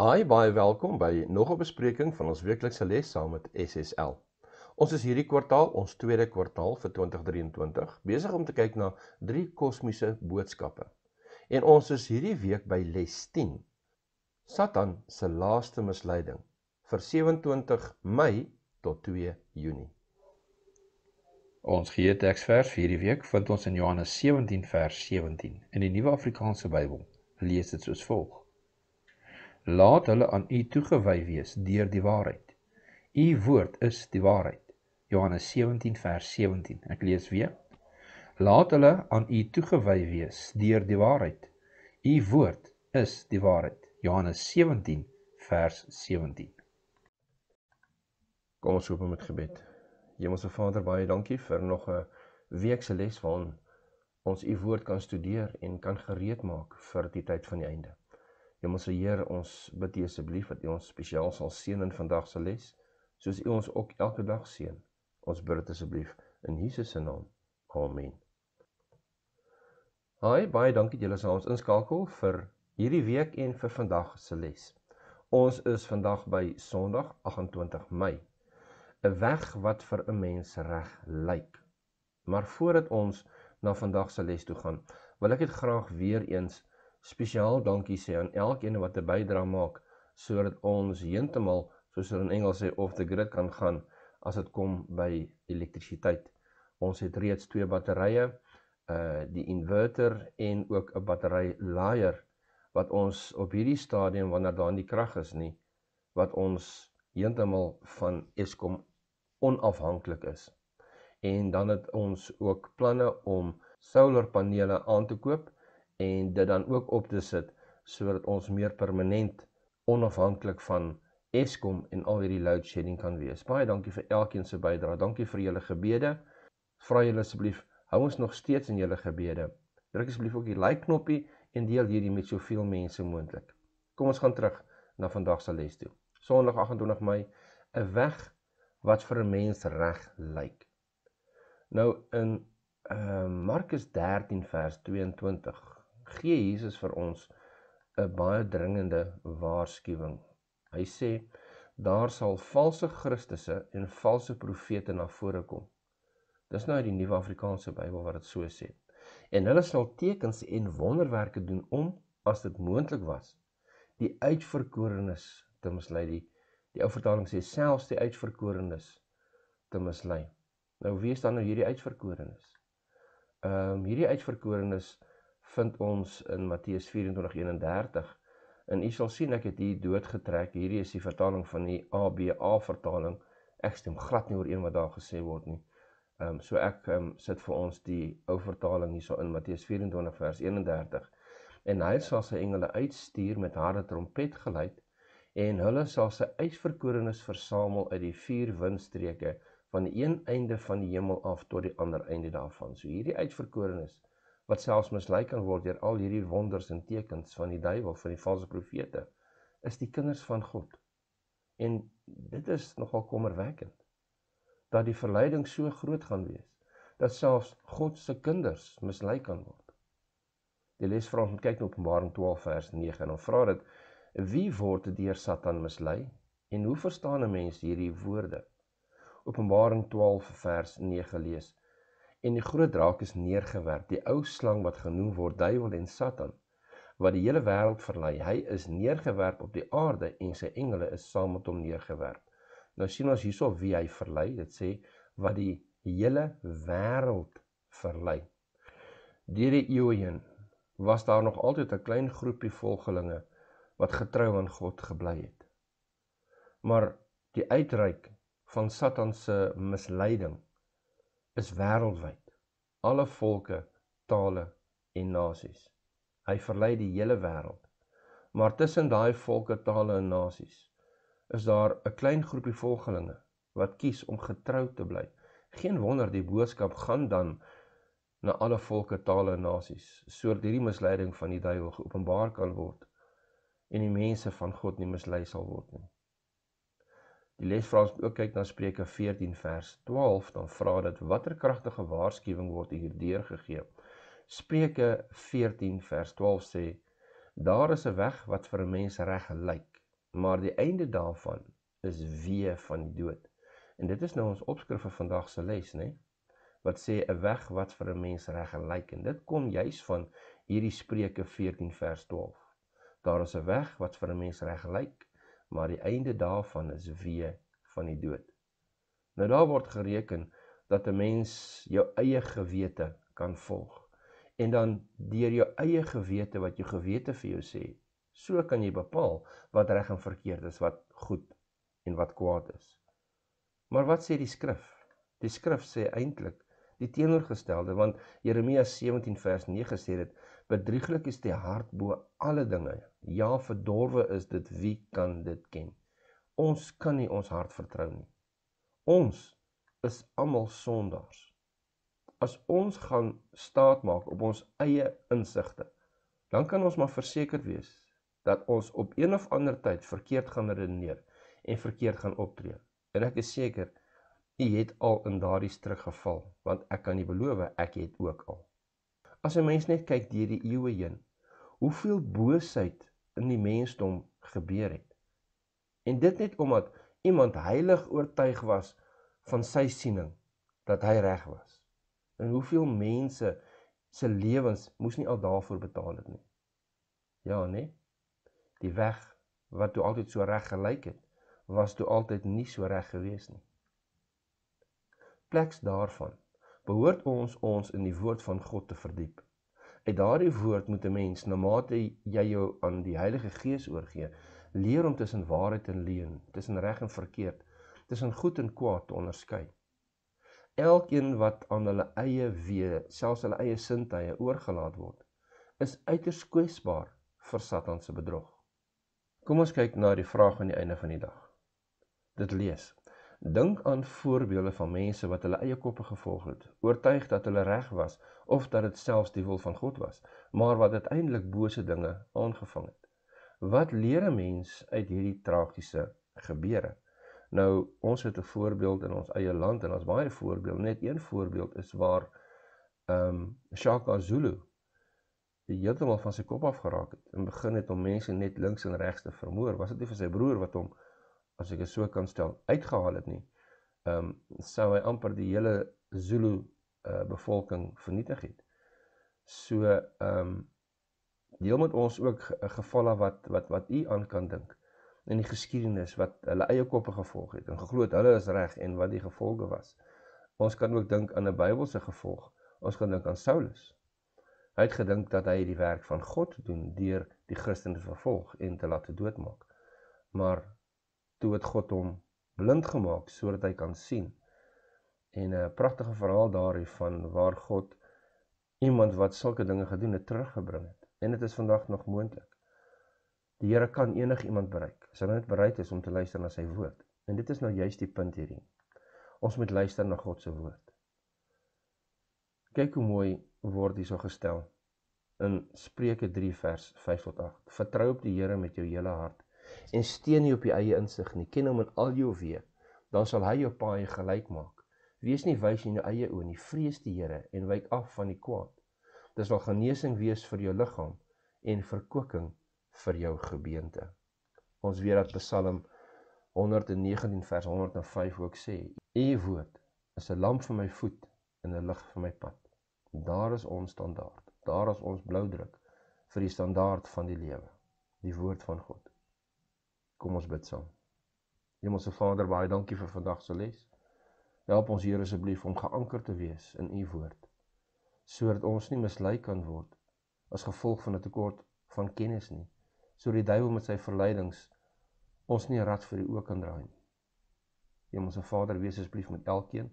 Hi, baie welkom by nog 'n bespreking van ons weeklikse les saam met SSL. Ons is hierdie kwartaal, ons tweede kwartaal vir 2023, besig om te kyk na drie kosmiese boodskappe. En ons is hierdie week by les 10. Satan se laaste misleiding vir 27 Mei tot 2 Junie. Ons gee teksvers vir hierdie week vind ons in Johannes 17 vers 17 in die Nuwe Afrikaanse Bybel. Lees dit soos volg: Laat hulle aan U toegewy wees deur die waarheid. U woord is die waarheid. Johannes 17 vers 17. Ek lees weer. Laat hulle aan U toegewy wees deur die waarheid. U woord is die waarheid. Johannes 17 vers 17. Kom ons open met gebed. Hemelse Vader, baie dankie vir nog 'n week se les waarin ons U woord kan studeer en kan gereed maak vir die tyd van die einde. Hemelse Heer, ons bid U asseblief dat U ons spesiaal sal seën in vandag se les, soos U ons ook elke dag seën. Ons bid dit asseblief in Jesus se naam. Amen. Haai, baie dankie dat julle saam ons inskakel vir hierdie week en vir vandag se les. Ons is vandag by Sondag 28 Mei. 'n Weg wat vir 'n mens reg lyk. Maar voordat ons na vandag se les toe gaan, wil ek dit graag weer eens spesiaal dankie sê aan elkeen wat 'n bydrae maak sodat ons heeltemal soos hulle in Engels sê off the grid kan gaan as dit kom by elektrisiteit. Ons het reeds twee batterye, uh die inverter en ook 'n battery laaier wat ons op hierdie stadium wanneer daar nie krag is nie wat ons heeltemal van Eskom onafhanklik is. En dan het ons ook planne om solarpanele aan te koop en dit dan ook op te sit sodat ons meer permanent onafhanklik van Eskom en al hierdie load shedding kan wees. Baie dankie vir elkeen se bydrae. Dankie vir julle gebede. Vra julle asseblief, hou ons nog steeds in julle gebede. Druk asseblief ook die like knoppie en deel hierdie met soveel mense moontlik. Kom ons gaan terug na vandag se les toe. Sondag 28 Mei, 'n weg wat vir 'n mens reg lyk. Nou in uh Markus 13 vers 22 gee Jesus vir ons 'n baie dringende waarskuwing. Hy sê daar sal valse Christusse en valse profete na vore kom. Dis nou uit die Nuwe Afrikaanse Bybel wat dit so sê. En hulle sal tekens en wonderwerke doen om as dit moontlik was die uitverkorenes te mislei. Die, die ou vertaling sê selfs die uitverkorenes te mislei. Nou wie is dan nou hierdie uitverkorenes? Ehm um, hierdie uitverkorenes vind ons in Matteus 24:31. En u sal sien ek het hier doodgetrek. Hierdie is die vertaling van die ABA vertaling. Ek stem glad nie oor een wat daar gesê word nie. Ehm um, so ek um, sit vir ons die ou vertaling hierso in Matteus 24 vers 31. En hy sal sy engele uitstuur met harde trompet geluid en hulle sal sy uitverkorenes versamel uit die vier windstreke van die een einde van die hemel af tot die ander einde daarvan. So hierdie uitverkorenes wat selfs mislei kan word deur al hierdie wonders en tekens van die duiwel van die valse profete is die kinders van God. En dit is nogal kommerwekkend dat die verleiding so groot gaan wees dat selfs God se kinders mislei kan word. Die les vra ons kyk na Openbaring 12 vers 9 en dan vra dit wie word deur Satan mislei en hoe verstaan 'n mens hierdie woorde? Openbaring 12 vers 9 lees En die groot draak is neergewerp, die ou slang wat genoem word duiwel en Satan, wat die hele wêreld verlei. Hy is neergewerp op die aarde en sy engele is saam met hom neergewerp. Nou sien ons hierso wie hy verlei. Dit sê wat die hele wêreld verlei. Deur die eeue heen was daar nog altyd 'n klein groepie volgelinge wat getrou aan God gebly het. Maar die uitreik van Satan se misleiding is wêreldwyd. Alle volke, tale en nasies. Hy verlei die hele wêreld. Maar tussen daai volke, tale en nasies is daar 'n klein groepie volgelinge wat kies om getrou te bly. Geen wonder die boodskap gaan dan na alle volke, tale en nasies sodat hierdie misleiding van die duiwel geopenbaar kan word en die mense van God nie mislei sal word nie. Die les vra ons ook kyk na Spreuke 14 vers 12, dan vra dit watter kragtige waarskuwing word hier deurgegee. Spreuke 14 vers 12 sê: Daar is 'n weg wat vir 'n mens reg lyk, maar die einde daarvan is weë van die dood. En dit is nou ons opskrif vir vandag se les, né? Wat sê 'n weg wat vir 'n mens reg gelyk en dit kom juis van hierdie Spreuke 14 vers 12. Daar is 'n weg wat vir 'n mens reg gelyk, maar die einde daarvan is weë van die dood. Nou daar word gereken dat 'n mens jou eie gewete kan volg. En dan deur jou eie gewete wat jou gewete vir jou sê, so kan jy bepaal wat reg en verkeerd is, wat goed en wat kwaad is. Maar wat sê die skrif? Die skrif sê eintlik die teenoorgestelde want Jeremia 17 vers 9 sê dit bedrieglik is die hart bo alle dinge. Ja, verdorwe is dit, wie kan dit ken? Ons kan nie ons hart vertrou nie. Ons is almal sondaars. As ons gaan staat maak op ons eie insigte, dan kan ons maar verseker wees dat ons op een of ander tyd verkeerd gaan redeneer en verkeerd gaan optree. En ek is seker u het al in daardie struik geval, want ek kan nie beloof ek het ook al. As 'n mens net kyk deur die eeue heen, hoeveel boosheid in die mensdom gebeur het. En dit net omdat iemand heilig oortuig was van sy siening dat hy reg was. En hoeveel mense se lewens moes nie al daarvoor betaal het nie. Ja, nee. Die weg wat toe altyd so reg gelyk het, was toe altyd nie so reg gewees nie. Pleks daarvan behoort ons ons in die woord van God te verdiep. Uit daardie woord moet 'n mens, na mate jy jou aan die Heilige Gees oorgee, leer om tussen waarheid en leuen, tussen reg en verkeerd tussen goed en kwaad te onderskei. Elkeen wat aan hulle eie wee, selfs hulle eie sintuie oorgelaat word, is uiters kwesbaar vir Satan se bedrog. Kom ons kyk na die vraag aan die einde van die dag. Dit lees: Dink aan voorbeelde van mense wat hulle eie koppe gevolg het, oortuig dat hulle reg was of dat dit selfs die wil van God was, maar wat uiteindelik bose dinge aangevang het. Wat leer 'n mens uit hierdie tragiese gebeure? Nou ons het 'n voorbeeld in ons eie land en ons baie voorbeelde. Net een voorbeeld is waar ehm um, Shaka Zulu heeltemal van sy kop af geraak het en begin het om mense net links en regs te vermoor. Was dit nie vir sy broer wat hom as ek dit so kan stel uitgehaal het nie? Ehm um, sou hy amper die hele Zulu uh, bevolking vernietig het. So ehm um, deel met ons ook gevalle wat wat wat u aan kan dink in die geskiedenis wat hulle eie koppe gevolg het en geglo het hulle is reg en wat die gevolge was. Ons kan ook dink aan 'n Bybelse gevolg. Ons kan dink aan Saulus. Hy het gedink dat hy die werk van God doen deur die Christene te vervolg en te laat doodmaak. Maar toe het God hom blind gemaak sodat hy kan sien. En 'n pragtige verhaal daarin van waar God iemand wat sulke dinge gedoen het teruggebring het. En dit is vandag nog moontlik. Die Here kan enigiemand bereik as hy net bereid is om te luister na sy woord. En dit is nou juist die punt hierdie. Ons moet luister na God se woord. Kyk hoe mooi word hierso gestel in Spreuke 3 vers 5 tot 8. Vertrou op die Here met jou hele hart en steun nie op jou eie insig nie. Ken hom in al jou weë, dan sal hy jou paai gelyk maak. Wees nie wys in jou eie oë nie. Vrees die Here en wyk af van die kwaad. Dit sal genesing wees vir jou liggaam en verkwikking vir jou gebeente. Ons weet dat Psalm 119 vers 105 ook sê: "U woord is 'n lamp vir my voet en 'n lig vir my pad." Daar is ons standaard. Daar is ons bloudruk vir die standaard van die lewe, die woord van God. Kom ons bid saam. Hemelse Vader, baie dankie vir vandag se les. Help ons Here asseblief om geanker te wees in u woord sodat ons nie mislei kan word as gevolg van 'n tekort van kennis nie so die duiwel met sy verleidings ons nie rad vir die oë kan draai nie. Hemelse Vader, wees asseblief met elkeen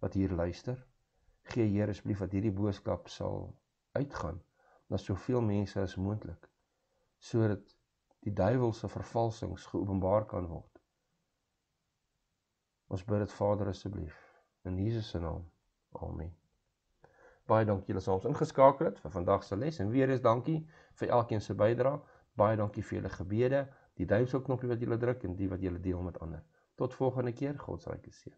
wat hier luister. Gee Here asseblief dat hierdie boodskap sal uitgaan na soveel mense as moontlik sodat die duiwel se vervalsings geopenbaar kan word. Ons bid dit Vader asseblief in Jesus se naam. Amen. Baie dankie dat julle ons ingeskakel het vir vandag se les en weer eens dankie vir elkeen se bydrae. Baie dankie vir julle gebede, die duimsel knoppie wat julle druk en die wat julle deel met ander. Tot volgende keer, God se ryke seën.